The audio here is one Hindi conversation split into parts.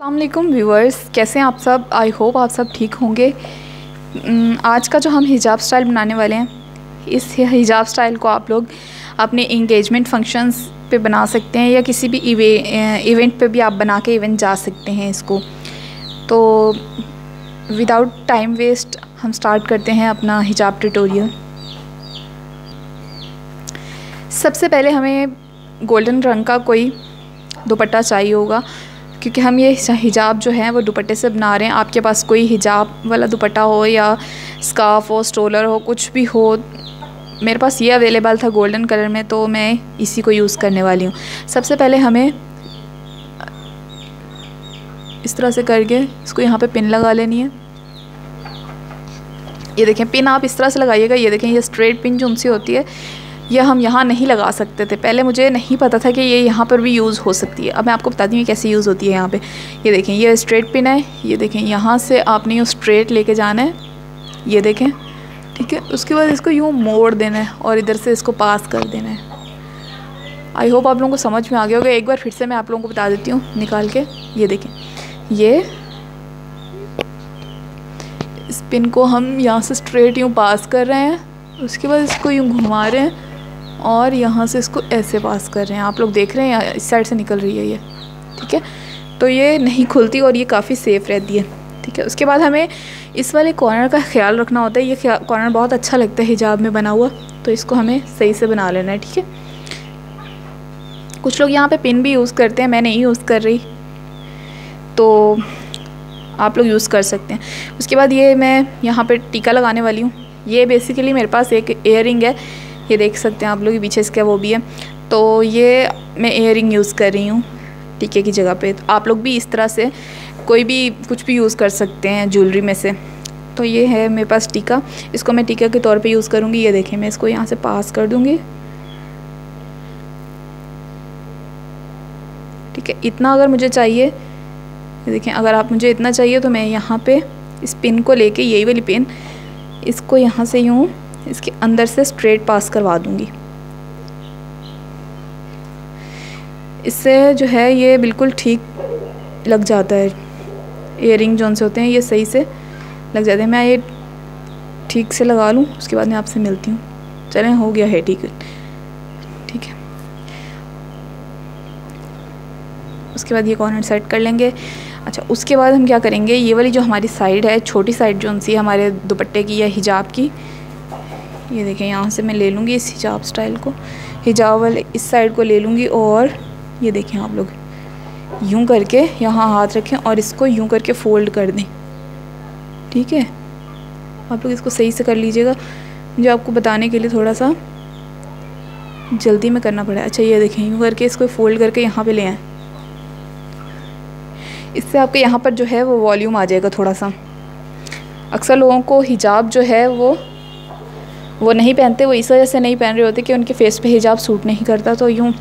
अल्लाम व्यूअर्स कैसे हैं आप सब? आई होप आप सब ठीक होंगे। हम्म, आज का जो हम हिजाब स्टाइल बनाने वाले हैं इस हिजाब स्टाइल को आप लोग अपने इंगेजमेंट फ़ंक्शंस पे बना सकते हैं या किसी भी इवे, इवेंट पे भी आप बना के इवेंट जा सकते हैं इसको। तो विदाउट टाइम वेस्ट हम स्टार्ट करते हैं अपना हिजाब ट्यूटोरियल सबसे पहले हमें गोल्डन रंग का कोई दुपट्टा चाहिए होगा। क्योंकि हम ये हिजाब जो है, वो दुपट्टे से बना रहे हैं। आपके पास कोई हिजाब वाला दुपट्टा हो या स्काफ हो स्टोलर हो, कुछ भी हो, मेरे पास ये अवेलेबल था गोल्डन कलर में तो मैं इसी को यूज़ करने वाली हूँ। सबसे पहले हमें इस तरह से करके इसको यहाँ पे पिन लगा लेनी है। ये देखें, पिन आप इस तरह से लगाइएगा, ये देखें, ये स्ट्रेट पिन जो उनसे होती है यह हम यहाँ नहीं लगा सकते थे। पहले मुझे नहीं पता था कि ये यहाँ पर भी यूज़ हो सकती है। अब मैं आपको बताती हूँ कैसे यूज़ होती है यहाँ पे। ये देखें, ये स्ट्रेट पिन है। ये देखें, यहाँ से आपने यूँ स्ट्रेट लेके जाना है। ये देखें, ठीक है? उसके बाद इसको यूँ मोड़ देना है और इधर से इसको पास कर देना है। आई होप आप लोगों को समझ में आ गया होगा। एक बार फिर से मैं आप लोगों को बता देती हूँ निकाल के। ये देखें, ये इस पिन को हम यहाँ से स्ट्रेट यूँ पास कर रहे हैं। उसके बाद इसको यूँ घुमा रहे हैं। और यहाँ से इसको ऐसे पास कर रहे हैं। आप लोग देख रहे हैं इस साइड से निकल रही है ये। ठीक है? तो ये नहीं खुलती और ये काफ़ी सेफ़ रहती है। ठीक है? उसके बाद हमें इस वाले कॉर्नर का ख्याल रखना होता है। ये कॉर्नर बहुत अच्छा लगता है हिजाब में बना हुआ। तो इसको हमें सही से बना लेना है। ठीक है? कुछ लोग यहाँ पे पिन भी यूज़ करते हैं। मैं नहीं यूज़ कर रही। तो आप लोग यूज़ कर सकते हैं। उसके बाद ये मैं यहाँ पे टीका लगाने वाली हूँ। ये बेसिकली मेरे पास एक एयर है। ये देख सकते हैं आप लोग पीछे इसका वो भी है। तो ये मैं एयर यूज़ कर रही हूँ टीके की जगह पे। तो आप लोग भी इस तरह से कोई भी कुछ भी यूज़ कर सकते हैं ज्वेलरी में से। तो ये है मेरे पास टीका। इसको मैं टीका के तौर पे यूज़ करूँगी। ये देखें, मैं इसको यहाँ से पास कर दूँगी। ठीक है, इतना अगर मुझे चाहिए देखें, अगर आप मुझे इतना चाहिए तो मैं यहाँ पे इस पिन को लेके, यही वाली पिन इसको यहाँ से यूँ इसके अंदर से स्ट्रेट पास करवा दूँगी। इससे जो है ये बिल्कुल ठीक लग जाता है। इयर जोन से होते हैं, ये सही से लग जाते हैं। मैं ये ठीक से लगा लूँ, उसके बाद मैं आपसे मिलती हूँ। चलें, हो गया है, ठीक ठीक है। उसके बाद ये कॉर्नर सेट कर लेंगे। अच्छा उसके बाद हम क्या करेंगे? ये वाली जो हमारी साइड है, छोटी साइड जो सी हमारे दुपट्टे की या हिजाब की ये देखें, यहाँ से मैं ले लूँगी इस हिजाब स्टाइल को। हिजाब वाले इस साइड को ले लूँगी और ये देखें आप लोग, यूँ करके यहाँ हाथ रखें और इसको यूँ करके फ़ोल्ड कर दें। ठीक है? आप लोग इसको सही से कर लीजिएगा। मुझे आपको बताने के लिए थोड़ा सा जल्दी में करना पड़ा अच्छा ये देखें, यूँ करके इसको फ़ोल्ड करके यहाँ पे ले आएँ। इससे आपके यहाँ पर जो है वो वॉल्यूम आ जाएगा थोड़ा सा। अक्सर लोगों को हिजाब जो है वो वो नहीं पहनते, वो इस वजह से नहीं पहन रहे होते कि उनके फेस पे हिजाब सूट नहीं करता तो यूँ।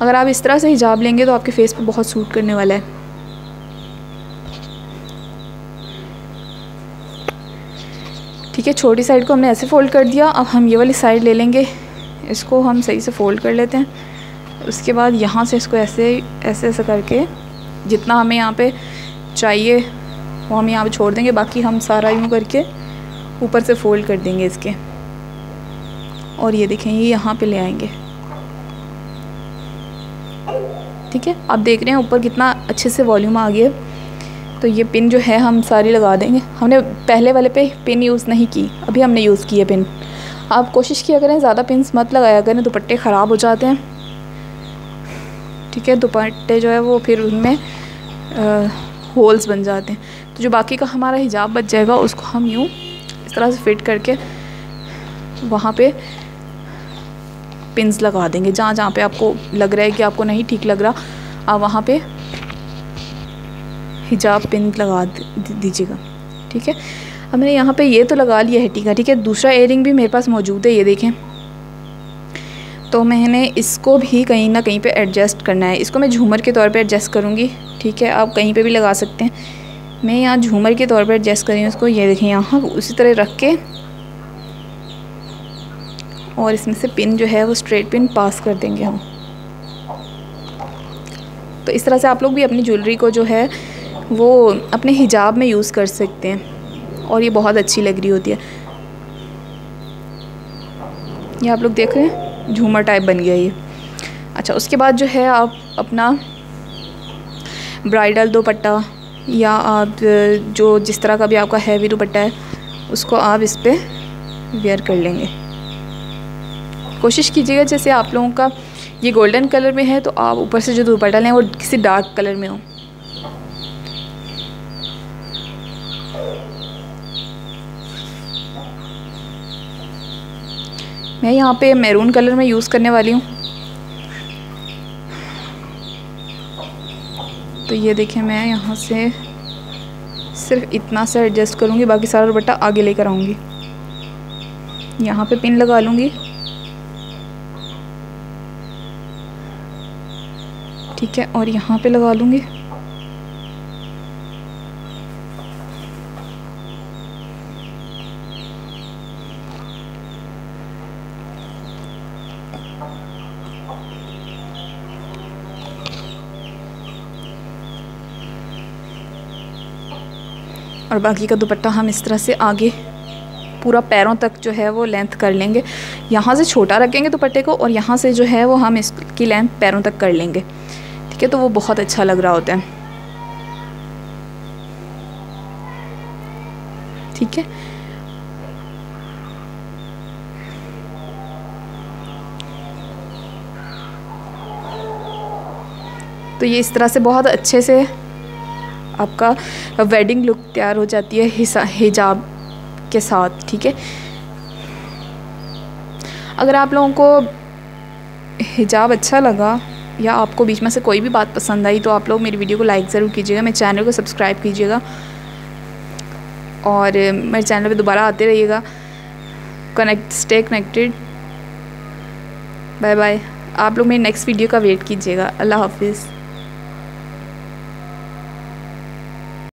अगर आप इस तरह से हिजाब लेंगे तो आपके फेस पे बहुत सूट करने वाला है। ठीक है, छोटी साइड को हमने ऐसे फ़ोल्ड कर दिया। अब हम ये वाली साइड ले लेंगे। इसको हम सही से फ़ोल्ड कर लेते हैं। उसके बाद यहाँ से इसको ऐसे ऐसे ऐसे करके जितना हमें यहाँ पे चाहिए, वो हम यहाँ पे छोड़ देंगे। बाकी हम सारा यूँ करके ऊपर से फ़ोल्ड कर देंगे इसके। और ये देखें, ये यहाँ पे ले आएँगे। ठीक है? आप देख रहे हैं ऊपर कितना अच्छे से वॉल्यूम आ गया। तो ये पिन जो है, हम सारी लगा देंगे। हमने पहले वाले पे पिन यूज़ नहीं की, अभी हमने यूज़ की पिन आप कोशिश किया करें, ज़्यादा पिन मत लगाया करें, दुपट्टे ख़राब हो जाते हैं। ठीक है? दुपट्टे जो है, वो फिर उनमें होल्स बन जाते हैं। तो जो बाकी का हमारा हिजाब बच जाएगा, उसको हम यूँ इस तरह से फिट करके वहाँ पे पिंस लगा देंगे। जहाँ जहाँ पे आपको लग रहा है कि आपको नहीं ठीक लग रहा, आप वहाँ पे हिजाब पिन लगा दीजिएगा। ठीक है? अब मैंने यहाँ पे ये तो लगा लिया है टीका ठीक है? दूसरा एयरिंग भी मेरे पास मौजूद है, ये देखें। तो मैंने इसको भी कहीं ना कहीं पे एडजस्ट करना है। इसको मैं झूमर के तौर पे एडजस्ट करूँगी। ठीक है? आप कहीं पे भी लगा सकते हैं। मैं यहाँ झूमर के तौर पे एडजस्ट करी हूँ इसको। ये देखें, यहाँ उसी तरह रख के और इसमें से पिन जो है वो स्ट्रेट पिन पास कर देंगे हम। तो इस तरह से आप लोग भी अपनी ज्वेलरी को जो है वो अपने हिजाब में यूज़ कर सकते हैं। और ये बहुत अच्छी लग रही होती है। ये आप लोग देख रहे हैं? झूमर टाइप बन गया ये। अच्छा उसके बाद जो है आप अपना ब्राइडल दोपट्टा या आप, जो जिस तरह का भी आपका हैवी दुपट्टा है, उसको आप इस पर वेयर कर लेंगे। कोशिश कीजिएगा, जैसे आप लोगों का ये गोल्डन कलर में है तो आप ऊपर से जो दुपट्टा लें, वो किसी डार्क कलर में हो। मैं यहाँ पे मैरून कलर में यूज़ करने वाली हूँ। तो ये देखें मैं यहाँ से सिर्फ़ इतना सा एडजस्ट करूँगी, बाकी सारा दुपट्टा आगे लेकर आऊँगी। यहाँ पे पिन लगा लूँगी। ठीक है, और यहाँ पे लगा लूँगी। और बाकी का दुपट्टा हम इस तरह से आगे पूरा पैरों तक जो है वो लेंथ कर लेंगे। यहाँ से छोटा रखेंगे दुपट्टे को और यहाँ से जो है वो हम इसकी लेंथ पैरों तक कर लेंगे। ठीक है तो वो बहुत अच्छा लग रहा होता है। ठीक है? तो ये इस तरह से बहुत अच्छे से आपका वेडिंग लुक तैयार हो जाती है हिजाब के साथ, ठीक है? अगर आप लोगों को हिजाब अच्छा लगा या आपको बीच में से कोई भी बात पसंद आई तो आप लोग मेरी वीडियो को लाइक ज़रूर कीजिएगा, मेरे चैनल को सब्सक्राइब कीजिएगा और मेरे चैनल पे दोबारा आते रहिएगा। Connect stay connected bye bye आप लोग मेरी नेक्स्ट वीडियो का वेट कीजिएगा। अल्लाह हाफिज़।